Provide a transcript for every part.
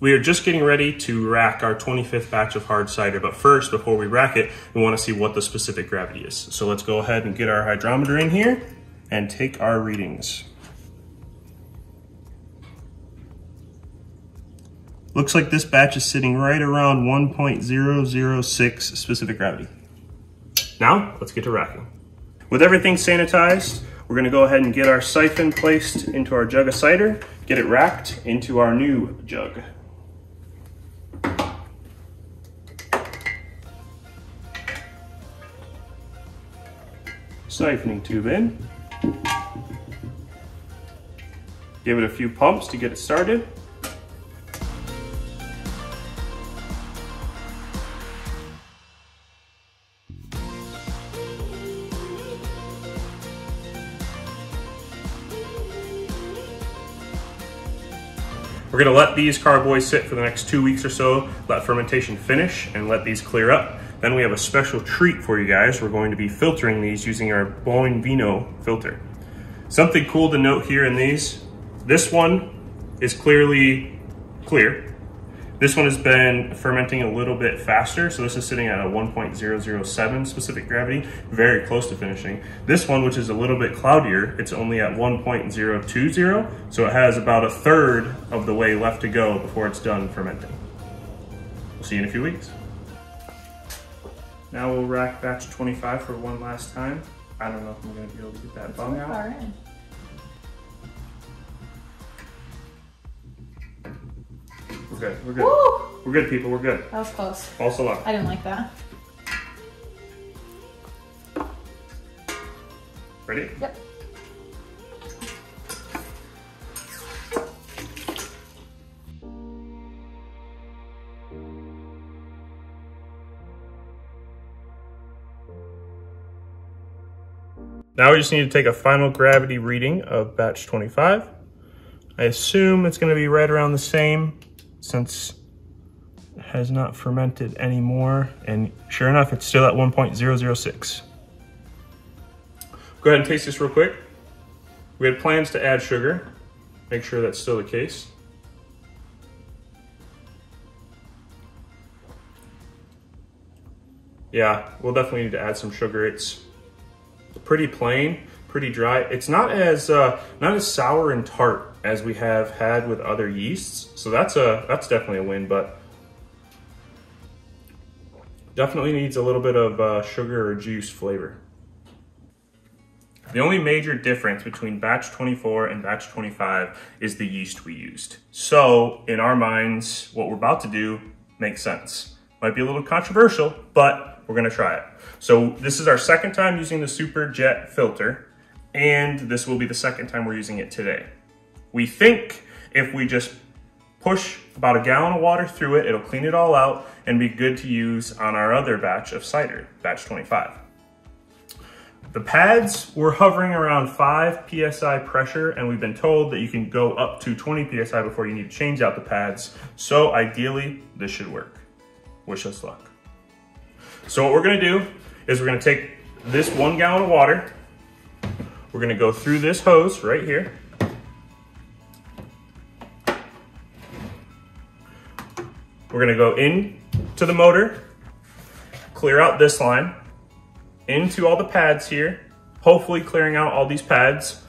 We are just getting ready to rack our 25th batch of hard cider, but first, before we rack it, we want to see what the specific gravity is. So let's go ahead and get our hydrometer in here and take our readings. Looks like this batch is sitting right around 1.006 specific gravity. Now, let's get to racking. With everything sanitized, we're gonna go ahead and get our siphon placed into our jug of cider, get it racked into our new jug. Siphoning tube in. Give it a few pumps to get it started. We're gonna let these carboys sit for the next two weeks or so, let fermentation finish and let these clear up. Then we have a special treat for you guys. We're going to be filtering these using our Buon Vino filter. Something cool to note here in these, this one is clearly clear. This one has been fermenting a little bit faster, so this is sitting at a 1.007 specific gravity, very close to finishing. This one, which is a little bit cloudier, it's only at 1.020, so it has about a third of the way left to go before it's done fermenting. We'll see you in a few weeks. Now we'll rack back to 25 for one last time. I don't know if I'm gonna be able to get that bung out. All right. We're good, we're good. Woo! We're good, people, we're good. That was close. False alarm. I didn't like that. Ready? Yep. Now we just need to take a final gravity reading of batch 25. I assume it's gonna be right around the same since it has not fermented anymore. And sure enough, it's still at 1.006. Go ahead and taste this real quick. We had plans to add sugar. Make sure that's still the case. Yeah, we'll definitely need to add some sugar. It's pretty plain, pretty dry. It's not as uh, not as sour and tart as we have had with other yeasts. So that's a that's definitely a win, but definitely needs a little bit of uh, sugar or juice flavor. The only major difference between batch 24 and batch 25 is the yeast we used. So in our minds, what we're about to do makes sense. Might be a little controversial, but we're gonna try it. So this is our second time using the Super Jet filter, and this will be the second time we're using it today. We think if we just push about a gallon of water through it, it'll clean it all out and be good to use on our other batch of cider, batch 25. The pads were hovering around 5 psi pressure, and we've been told that you can go up to 20 psi before you need to change out the pads. So ideally, this should work. Wish us luck. So what we're gonna do is we're gonna take this one gallon of water, we're gonna go through this hose right here. We're gonna go in to the motor, clear out this line, into all the pads here, hopefully clearing out all these pads,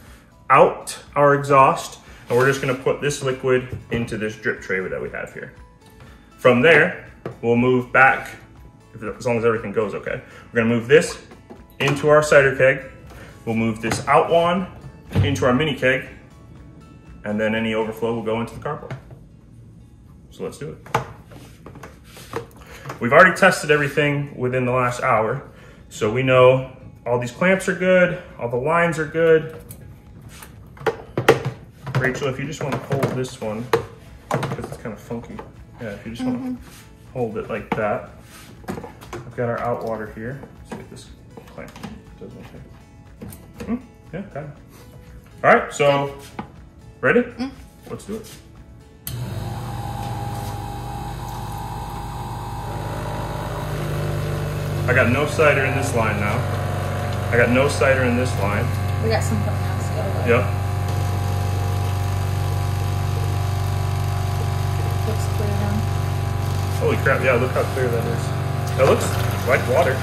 out our exhaust, and we're just gonna put this liquid into this drip tray that we have here. From there, we'll move back, as long as everything goes okay. We're gonna move this into our cider keg. We'll move this out one into our mini keg, and then any overflow will go into the carboy. So let's do it. We've already tested everything within the last hour, so we know all these clamps are good, all the lines are good. Rachel, if you just want to hold this one, because it's kind of funky. Yeah, if you just want to mm-hmm. hold it like that. I've got our out water here. Let's see if this clamp does okay. Hmm, yeah, got it. All right, so ready? Let's do it. I got no cider in this line now. I got no cider in this line. We got some coming out still. Yep. Looks clear. Holy crap, yeah, look how clear that is. That looks like water.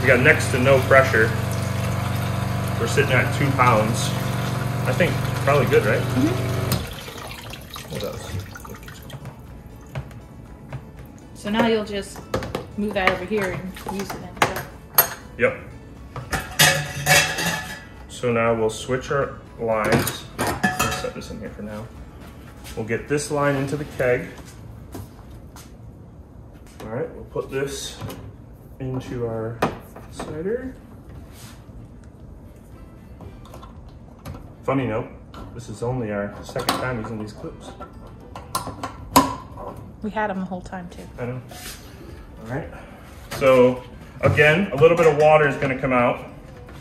We got next to no pressure. We're sitting at two pounds. I think probably good, right? Mm-hmm. What else? So now you'll just move that over here and use it in. Yep. So now we'll switch our lines. Let's set this in here for now. We'll get this line into the keg. All right, we'll put this into our cider. Funny note, this is only our second time using these clips. We had them the whole time too. I know. All right. So again, a little bit of water is going to come out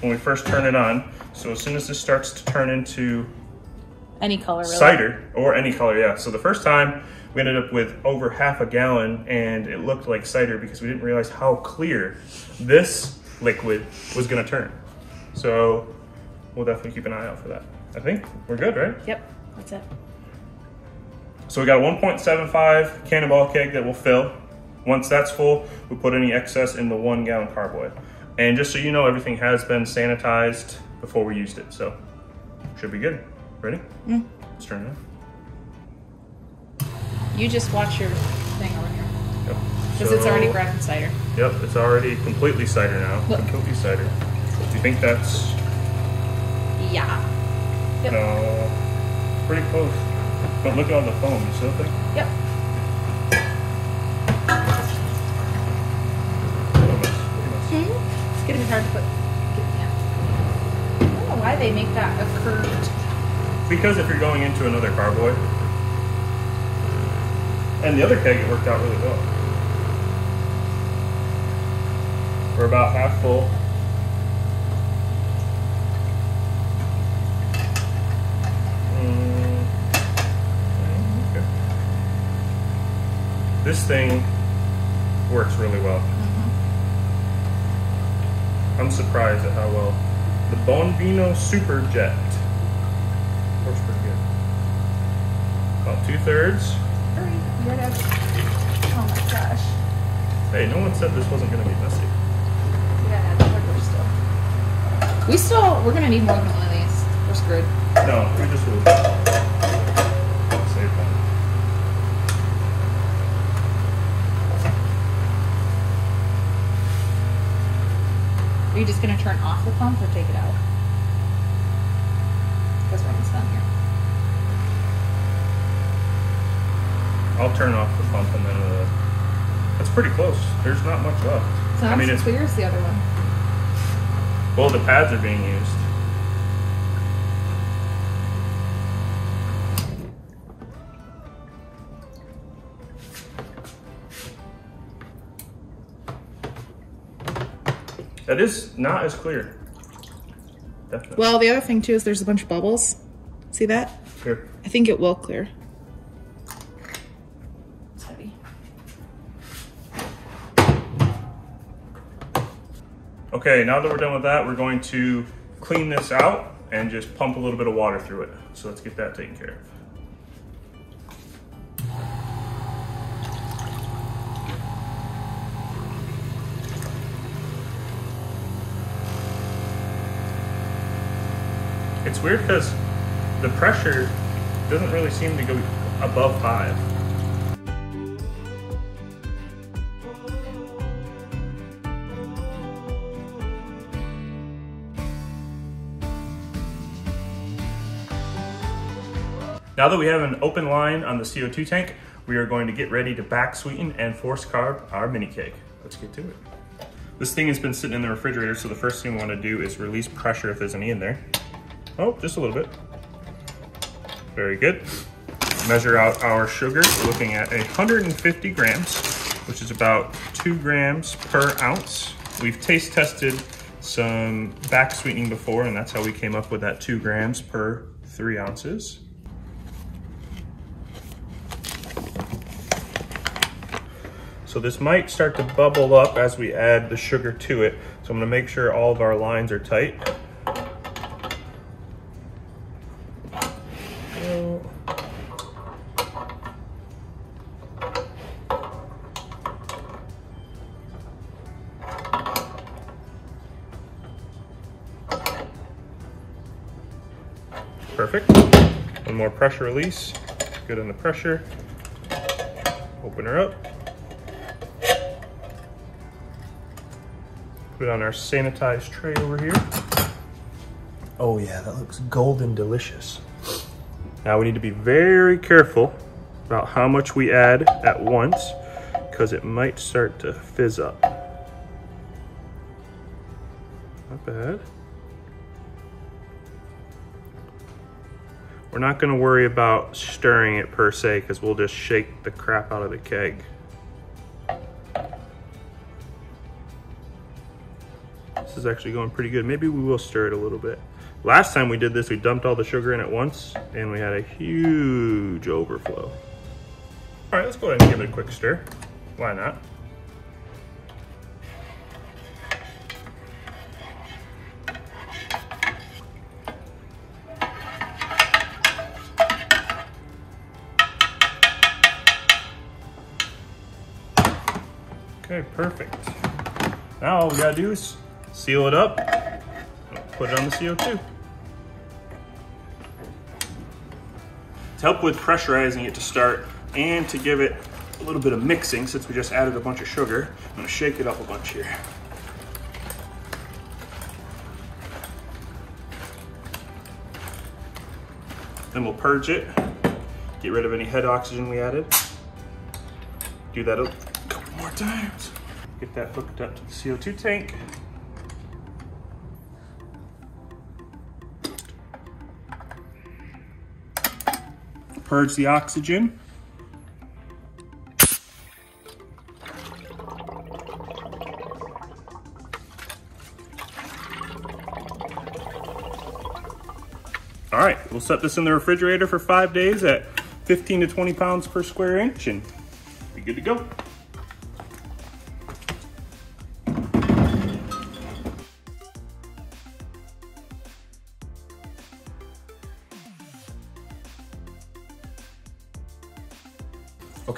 when we first turn it on. So as soon as this starts to turn into Any color really. cider or any color, yeah. So the first time we ended up with over half a gallon and it looked like cider because we didn't realize how clear this liquid was going to turn. So we'll definitely keep an eye out for that. I think we're good, right? Yep, that's it. So we got a 1.75 cannonball keg that will fill. Once that's full, we put any excess in the one gallon carboy. And just so you know, everything has been sanitized before we used it, so should be good. Ready? Mm. Let's turn it on. You just watch your thing over here. Yep. Because it's already So- grabbing cider. Yep, it's already completely cider now. Look. Completely cider. Do you think that's Yeah. Yep. no pretty close? But look all the foam. You still think? Yep. Almost. It's gonna be hard to put. Yeah. I don't know why they make that a curved. Because if you're going into another carboy, and the other keg, it worked out really well. We're about half full. Mm. This thing works really well. I'm surprised at how well the Buon Vino Super Jet works pretty good. About two thirds. Hurry, you're gonna. Oh my gosh. Hey, no one said this wasn't going to be messy. We gotta add sugar still. We still. We're gonna need more than one of these. We're screwed. No, we just will save one. Are you just gonna turn off the pump or take it out? Almost done here. I'll turn off the pump and then uh, that's pretty close. There's not much left. It's not I mean, as it's clear as the other one. well, the pads are being used. That is not as clear. Definitely. Well, the other thing too is there's a bunch of bubbles. See that? Here. I think it will clear. It's heavy. Okay, now that we're done with that, we're going to clean this out and just pump a little bit of water through it. So let's get that taken care of. It's weird because the pressure doesn't really seem to go above five. Now that we have an open line on the CO2 tank, we are going to get ready to back sweeten and force carb our mini cake. Let's get to it. This thing has been sitting in the refrigerator, so the first thing we want to do is release pressure if there's any in there. Oh, just a little bit. Very good. Measure out our sugar. We're looking at 150 grams, which is about two grams per ounce. We've taste tested some back sweetening before, and that's how we came up with that two grams per three ounces. So this might start to bubble up as we add the sugar to it. So I'm gonna make sure all of our lines are tight. Pressure release. Good on the pressure. Open her up. Put it on our sanitized tray over here. Oh yeah, that looks golden delicious. Now we need to be very careful about how much we add at once because it might start to fizz up. Not bad. We're not gonna worry about stirring it per se because we'll just shake the crap out of the keg. This is actually going pretty good. Maybe we will stir it a little bit. Last time we did this, we dumped all the sugar in at once and we had a huge overflow. All right, let's go ahead and give it a quick stir. Why not? Do is seal it up, put it on the CO2. To help with pressurizing it to start and to give it a little bit of mixing since we just added a bunch of sugar, I'm gonna shake it up a bunch here. Then we'll purge it, get rid of any head oxygen we added. Do that a couple more times. Get that hooked up to the CO2 tank. Purge the oxygen. All right, we'll set this in the refrigerator for five days at 15 to 20 pounds per square inch and be good to go.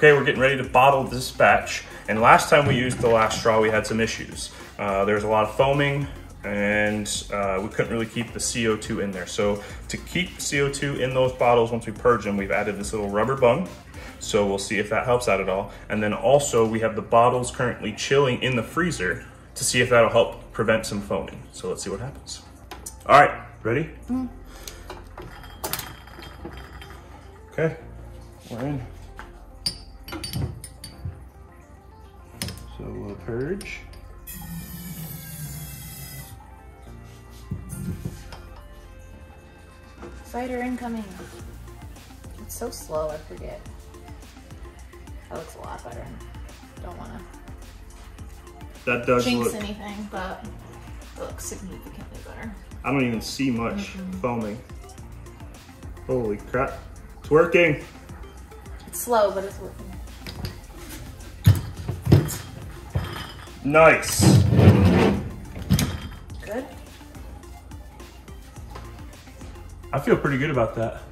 Okay, we're getting ready to bottle this batch. And last time we used the LastStraw, we had some issues. Uh, there was a lot of foaming and uh, we couldn't really keep the CO2 in there. So to keep the CO2 in those bottles, once we purge them, we've added this little rubber bung. So we'll see if that helps out at all. And then also we have the bottles currently chilling in the freezer to see if that'll help prevent some foaming. So let's see what happens. All right, ready? Mm. Okay, we're in. So we'll purge. Fighter incoming. It's so slow, I forget. That looks a lot better. Don't want to that does jinx look, anything, but it looks significantly better. I don't even see much mm -hmm. foaming. Holy crap. It's working. It's slow, but it's working. Nice. Good. I feel pretty good about that.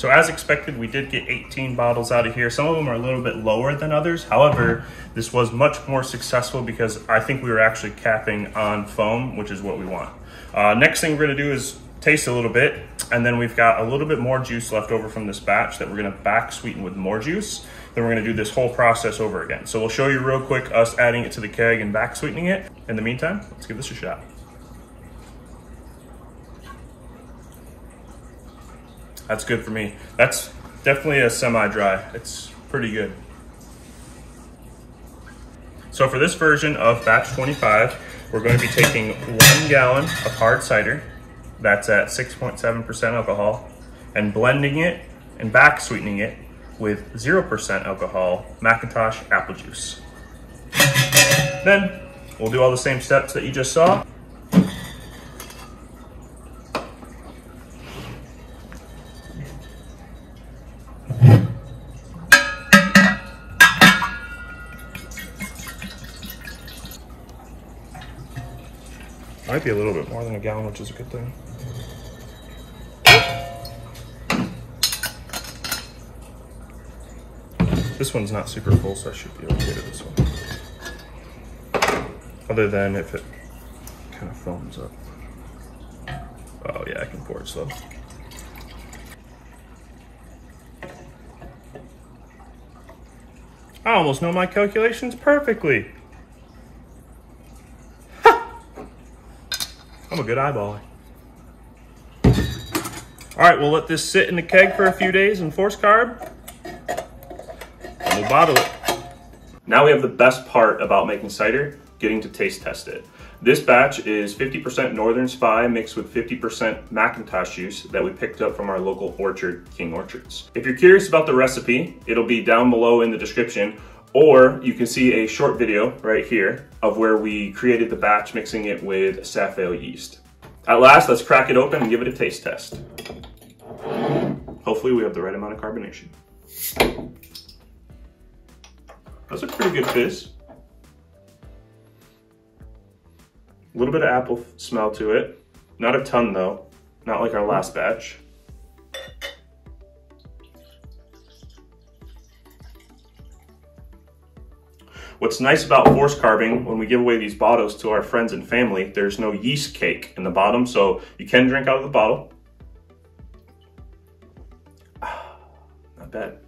So as expected, we did get 18 bottles out of here. Some of them are a little bit lower than others. However, this was much more successful because I think we were actually capping on foam, which is what we want. Uh, next thing we're gonna do is taste a little bit, and then we've got a little bit more juice left over from this batch that we're gonna back sweeten with more juice. Then we're gonna do this whole process over again. So we'll show you real quick us adding it to the keg and back sweetening it. In the meantime, let's give this a shot. That's good for me. That's definitely a semi-dry. It's pretty good. So for this version of batch 25, we're going to be taking one gallon of hard cider, that's at 6.7% alcohol, and blending it and back sweetening it with 0% alcohol Macintosh apple juice. Then we'll do all the same steps that you just saw. Might be a little bit more than a gallon, which is a good thing. This one's not super full, so I should be okay to this one. Other than if it kind of foams up. Oh yeah, I can pour it slow. I almost know my calculations perfectly. A good eyeballer. All right, we'll let this sit in the keg for a few days and force carb, and we'll bottle it. Now we have the best part about making cider, getting to taste test it. This batch is 50% Northern Spy mixed with 50% McIntosh juice that we picked up from our local orchard, King Orchards. If you're curious about the recipe, it'll be down below in the description, or you can see a short video right here of where we created the batch mixing it with Safale yeast. At last, let's crack it open and give it a taste test. Hopefully we have the right amount of carbonation. That's a pretty good fizz. A little bit of apple smell to it. Not a ton though, not like our last batch. What's nice about force carbing, when we give away these bottles to our friends and family, there's no yeast cake in the bottom, so you can drink out of the bottle. Not bad.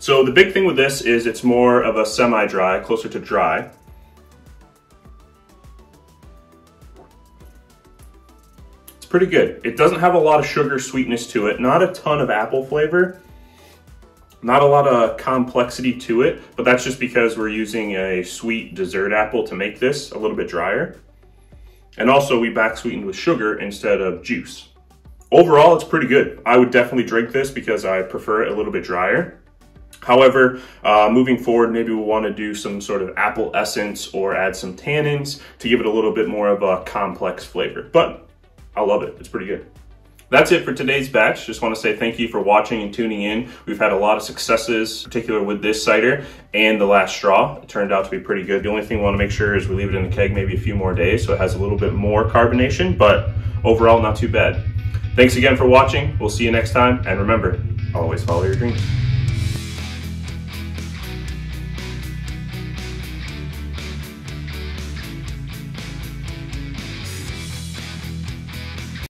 So the big thing with this is it's more of a semi-dry, closer to dry. It's pretty good. It doesn't have a lot of sugar sweetness to it, not a ton of apple flavor, not a lot of complexity to it, but that's just because we're using a sweet dessert apple to make this a little bit drier. And also we back sweetened with sugar instead of juice. Overall, it's pretty good. I would definitely drink this because I prefer it a little bit drier. However, uh, moving forward, maybe we'll want to do some sort of apple essence or add some tannins to give it a little bit more of a complex flavor. But I love it. It's pretty good. That's it for today's batch. Just want to say thank you for watching and tuning in. We've had a lot of successes, particular with this cider and the LastStraw. It turned out to be pretty good. The only thing we want to make sure is we leave it in the keg maybe a few more days so it has a little bit more carbonation, but overall not too bad. Thanks again for watching. We'll see you next time. And remember, always follow your dreams.